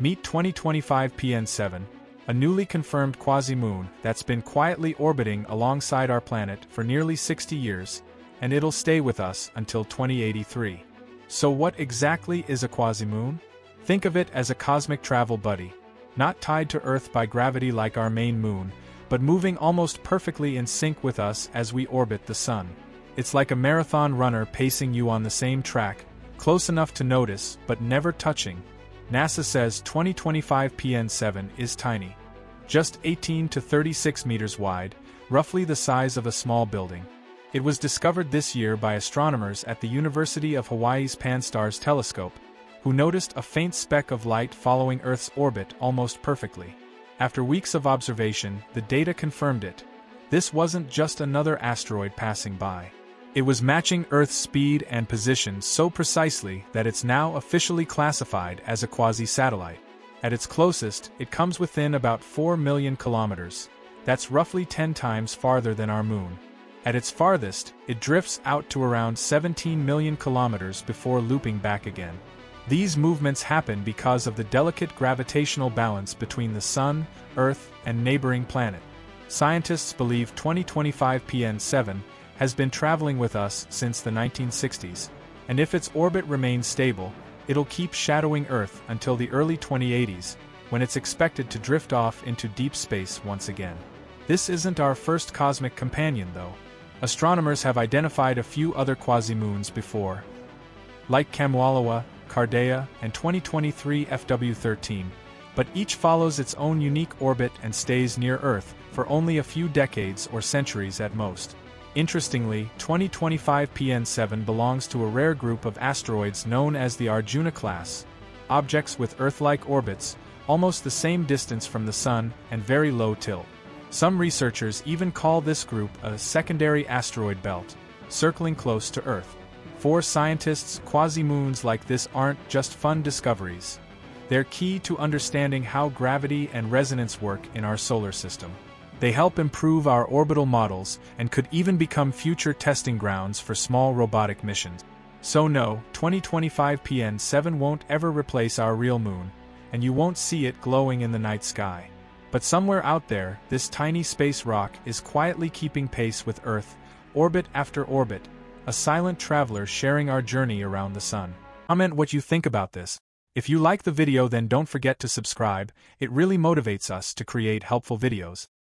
Meet 2025 PN7, a newly confirmed quasi-moon that's been quietly orbiting alongside our planet for nearly 60 years, and it'll stay with us until 2083. So what exactly is a quasi-moon? Think of it as a cosmic travel buddy, not tied to Earth by gravity like our main moon, but moving almost perfectly in sync with us as we orbit the Sun. It's like a marathon runner pacing you on the same track, close enough to notice but never touching. NASA says 2025 PN7 is tiny. Just 18 to 36 meters wide, roughly the size of a small building. It was discovered this year by astronomers at the University of Hawaii's Pan-STARRS telescope, who noticed a faint speck of light following Earth's orbit almost perfectly. After weeks of observation, the data confirmed it. This wasn't just another asteroid passing by. It was matching Earth's speed and position so precisely that it's now officially classified as a quasi-satellite. At its closest, it comes within about 4 million kilometers. That's roughly 10 times farther than our moon. At its farthest, it drifts out to around 17 million kilometers before looping back again. These movements happen because of the delicate gravitational balance between the Sun, Earth, and neighboring planet. Scientists believe 2025 PN7 has been traveling with us since the 1960s, and if its orbit remains stable, it'll keep shadowing Earth until the early 2080s, when it's expected to drift off into deep space once again. This isn't our first cosmic companion, though. Astronomers have identified a few other quasi-moons before. Like Kamo'oalewa, Cardea, and 2023 FW13, but each follows its own unique orbit and stays near Earth for only a few decades or centuries at most. Interestingly, 2025 PN7 belongs to a rare group of asteroids known as the Arjuna class, objects with Earth-like orbits, almost the same distance from the Sun and very low tilt. Some researchers even call this group a secondary asteroid belt, circling close to Earth. For scientists, quasi-moons like this aren't just fun discoveries. They're key to understanding how gravity and resonance work in our solar system. They help improve our orbital models and could even become future testing grounds for small robotic missions. So no, 2025 PN7 won't ever replace our real moon, and you won't see it glowing in the night sky. But somewhere out there, this tiny space rock is quietly keeping pace with Earth, orbit after orbit, a silent traveler sharing our journey around the sun. Comment what you think about this. If you like the video then don't forget to subscribe, it really motivates us to create helpful videos.